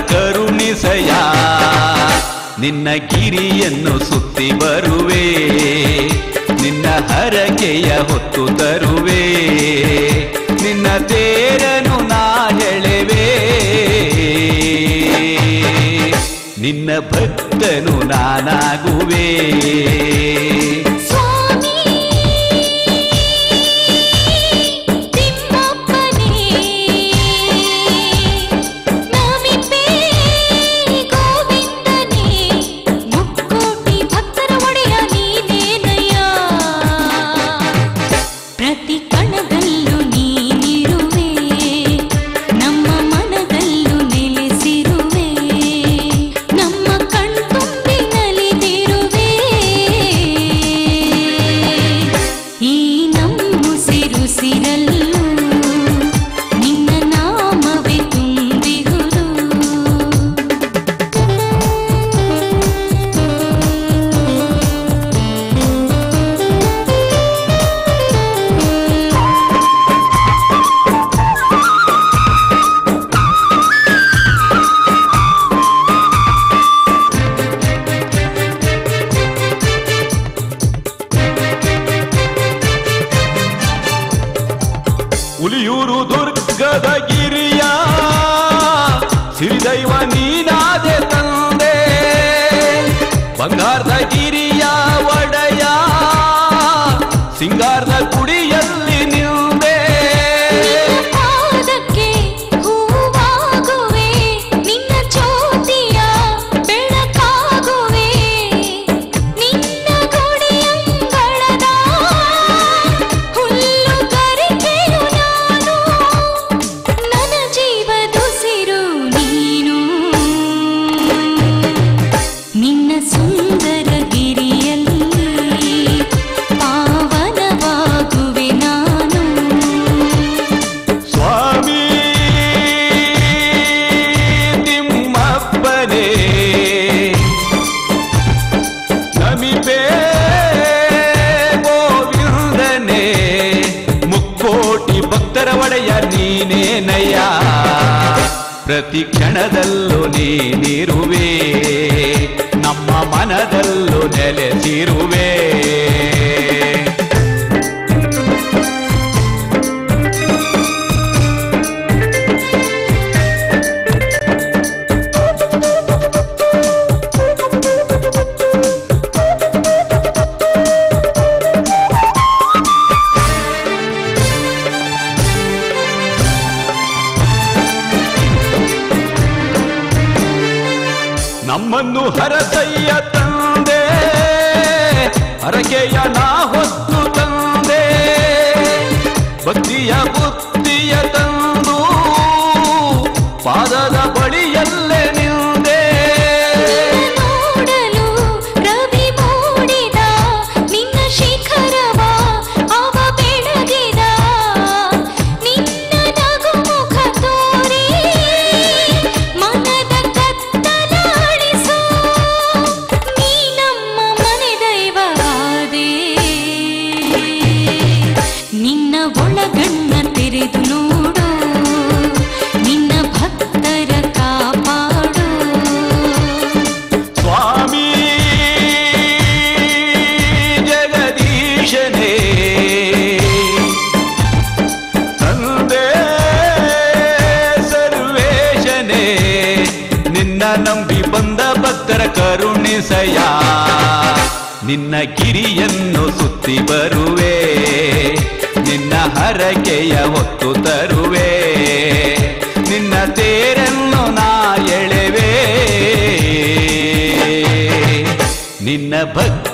ಕರುಣಿಸಯ ನಿನ್ನ ಗಿರಿಯನ್ನು ಸುತ್ತಿ ಬರುವೆ. ನಿನ್ನ ಹರಕೆಯ ಹೊತ್ತು ತರುವೆ. ನಿನ್ನ ತೇರನು ನಾ ಎಳೆವೆ ನಿನ್ನ ಭಕ್ತನು ನಾನಾಗುವೆ. ದುರ್ಗದ ಶ್ರೀ ಸಿರಿದೈವ ನೀನಾದೆ ತಂದೆ ಬಂಗಾರದ ಮುಕ್ಕೋಟಿ ಭಕ್ತರ ಒಡೆಯ ನೀನೇನಯ್ಯ? ಪ್ರತಿ ಕ್ಷಣದಲ್ಲೂ ನೀನಿರುವೆ ನಮ್ಮ ಮನದಲ್ಲೂ ನೆಲೆಸಿರುವೆ. ನಮ್ಮನ್ನು ಹರಸಯ್ಯ ತಂದೆ ಹರಕೆಯ ನಾ ಹೊತ್ತು ತಂದೆ. ನಿನ್ನ ಕಿರಿಯನ್ನು ಸುತ್ತಿ ಬರುವೆ. ನಿನ್ನ ಹರಕೆಯ ಹೊತ್ತು ತರುವೆ. ನಿನ್ನ ತೇರನ್ನು ನಾ ಎಳೆವೆ. ನಿನ್ನ ನಾನಾಗುವೆ